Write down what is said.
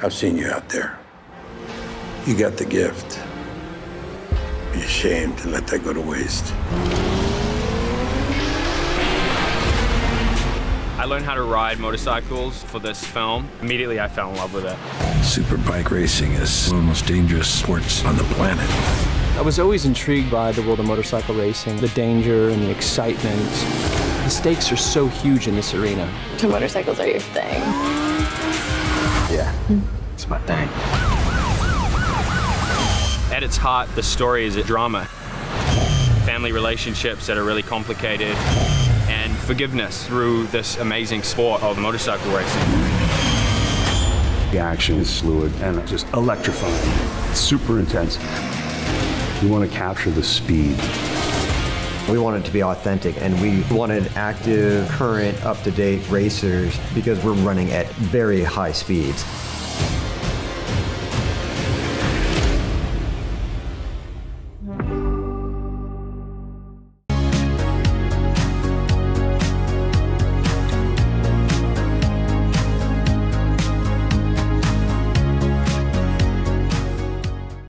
I've seen you out there. You got the gift. Be ashamed to let that go to waste. I learned how to ride motorcycles for this film. Immediately, I fell in love with it. Superbike racing is one of the most dangerous sports on the planet. I was always intrigued by the world of motorcycle racing, the danger and the excitement. The stakes are so huge in this arena. So motorcycles are your thing. Yeah, it's my thing. At its heart, the story is a drama. Family relationships that are really complicated, and forgiveness through this amazing sport of motorcycle racing. The action is fluid and just electrifying. It's super intense. You want to capture the speed. We wanted to be authentic and we wanted active, current, up to date racers because we're running at very high speeds.